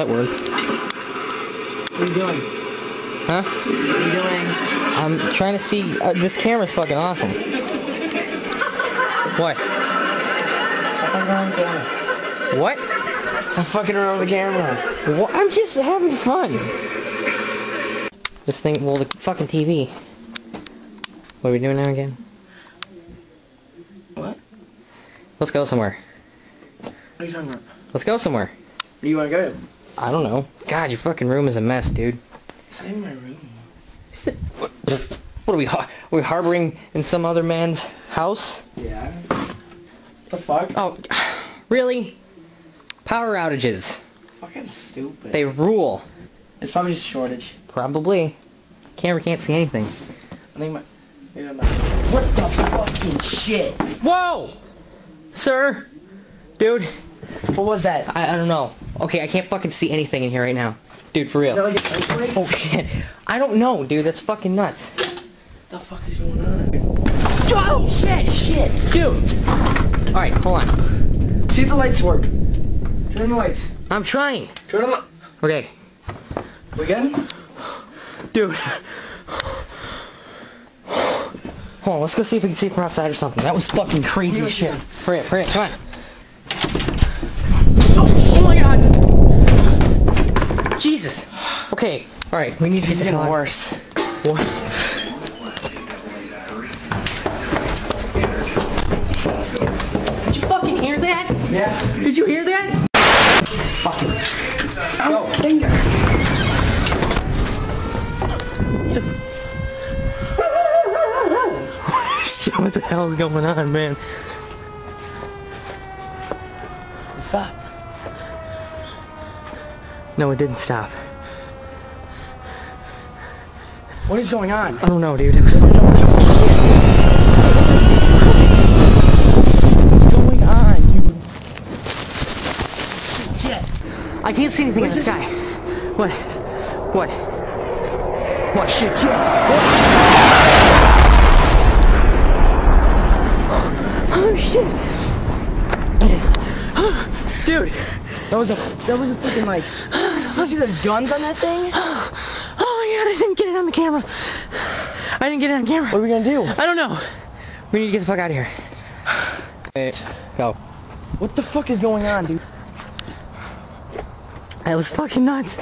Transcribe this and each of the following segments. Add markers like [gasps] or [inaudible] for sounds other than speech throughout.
that works. What are you doing? Huh? What are you doing? I'm trying to see. Uh, this camera's fucking awesome. What? Stop fucking around the camera. What? Stop fucking around with the camera. What? I'm just having fun. This thing, well, the fucking TV. What are we doing now again? What? Let's go somewhere. What are you talking about? Let's go somewhere. Where do you want to go? I don't know. God, your fucking room is a mess, dude. It's in my room. It- What, what are we? har- Are we harboring in some other man's house? Yeah. The fuck? Oh, [sighs] really? Power outages. Fucking stupid. They rule. It's probably just a shortage. Probably. Camera can't see anything. I think my... Yeah, my... What the fucking shit? Whoa! Sir? Dude, What was that? I, I don't know. Okay, I can't fucking see anything in here right now. Dude, for Is that real. like a? Oh [laughs] shit. I don't know, dude. That's fucking nuts. What the fuck is going on? Oh shit! Shit! Dude! Alright, hold on. See if the lights work. Turn the lights. I'm trying. Turn on the... Okay. We good? Dude. Hold on, let's go see if we can see from outside or something. That was fucking crazy shit. Hurry up, hurry up, come on. Oh, oh my god! Jesus. Okay, alright, we need to get getting worse. What? Did you fucking hear that? Yeah. Did you hear that? Fucking... Go. [laughs] What the hell is going on, man? Stop. No, it didn't stop. What is going on? I don't know, dude. It was What's going on, you... Shit. I can't see anything in the sky. What? What? What? Shit, Oh shit! Dude! That was a... That was a freaking like... You see the guns on that thing? [gasps] Oh my god, I didn't get it on the camera. I didn't get it on camera. What are we gonna do? I don't know. We need to get the fuck out of here. Hey, go. What the fuck is going on, dude? That was fucking nuts.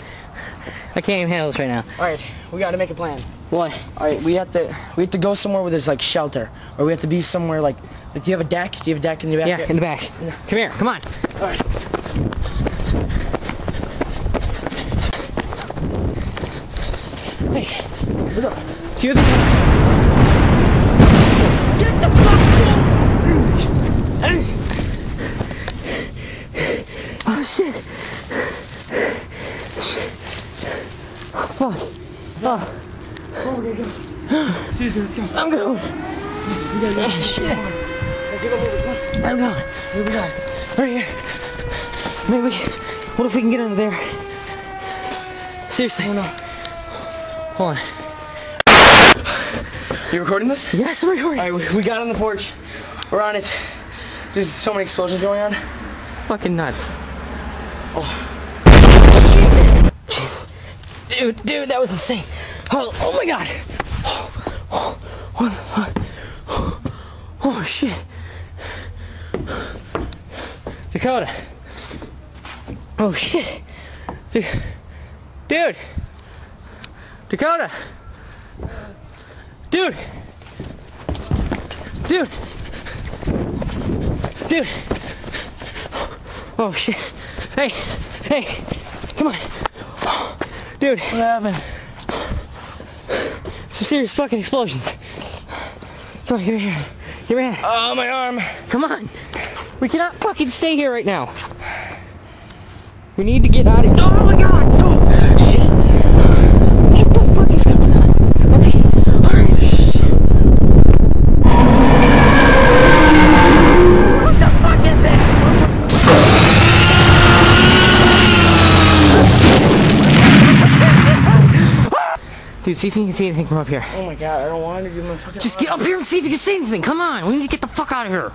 I can't even handle this right now. Alright, we gotta make a plan. What? Alright, we have to we have to go somewhere where there's like shelter. Or we have to be somewhere like like do you have a deck? Do you have a deck in the back? Yeah, in the back. Come here, come on. Alright. Hey, look up. Do you have the Get the fuck Oh shit. Fuck. Oh, Seriously, let's go. I'm going. We. Ah, shit. I'm going. Here we go. Right here. Maybe what if we can get under there? Seriously. Oh no. Hold on. You recording this? Yes, I'm recording. Alright, we, we got on the porch. We're on it. There's so many explosions going on. Fucking nuts. Oh. Jeez. Dude, dude, that was insane. Oh, oh my god. Oh, oh, what the fuck? Oh, oh shit. Dakota. Oh shit. Dude. Dude. Dakota. Dude. Dude. Dude. Oh shit. Hey. Hey. Come on. Dude. What happened? Some serious fucking explosions. Come on, get me here. Get me here. Oh, my arm. Come on. We cannot fucking stay here right now. We need to get out of here. Oh my god! see if you can see anything from up here. Oh my god, I don't want to do my fucking. Just get up here and see if you can see anything. Come on, we need to get the fuck out of here.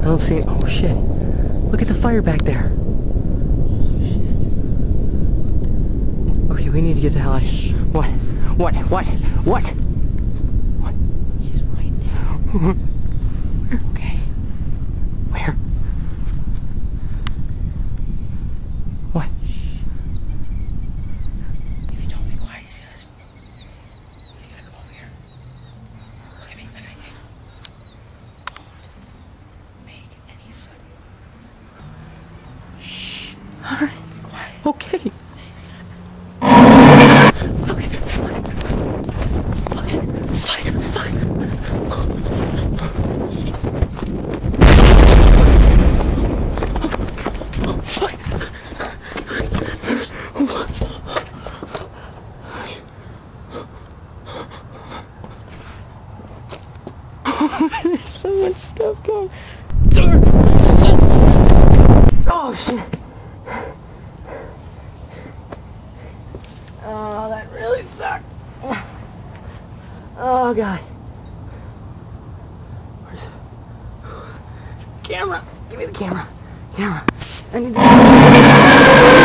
I don't see it. Oh shit. Look at the fire back there. Holy shit. Okay, we need to get the hell out of here. What? What? What? What? What? He's right there. [laughs] okay. There's so much stuff going. Oh shit! Oh, that really sucked. Oh, God. Where's the Camera. Give me the camera. Camera. I need to...